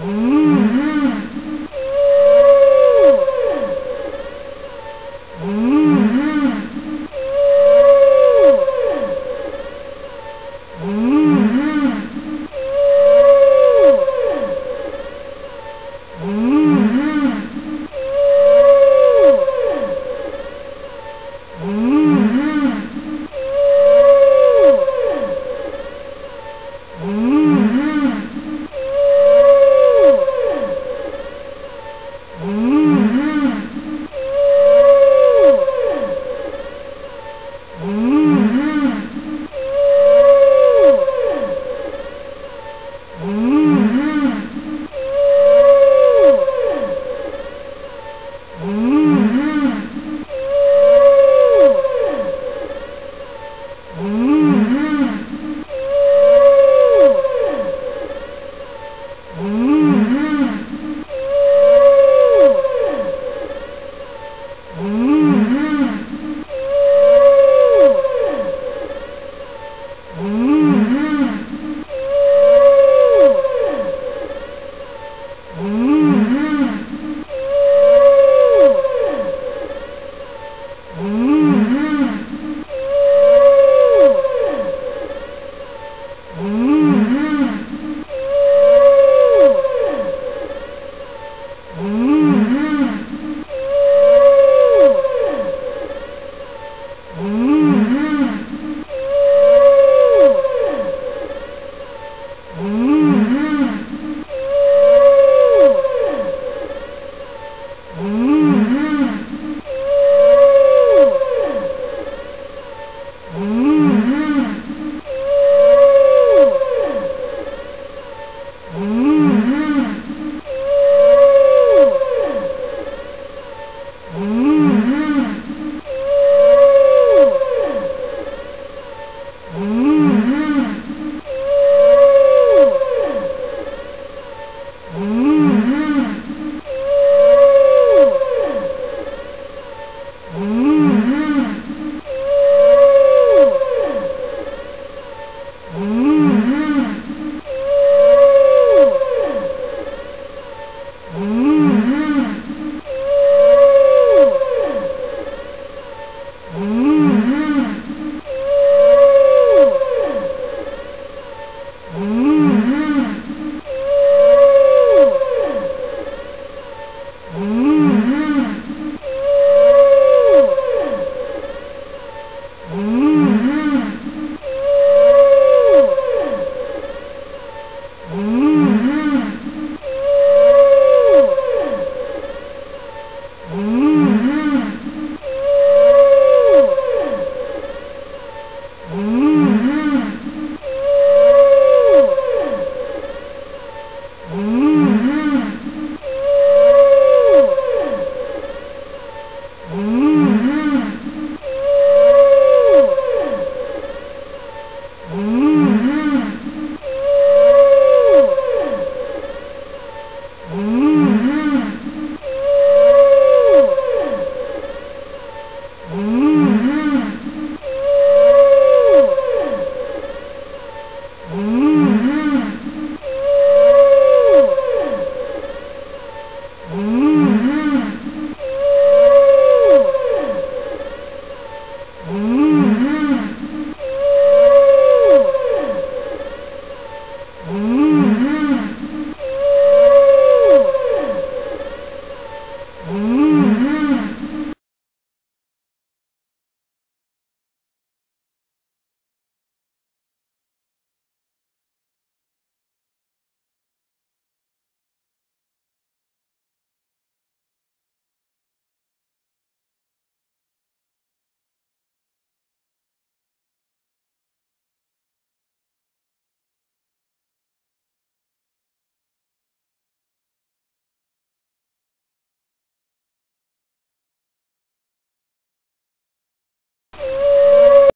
Mm. Mm. Mm. Mm. Mm.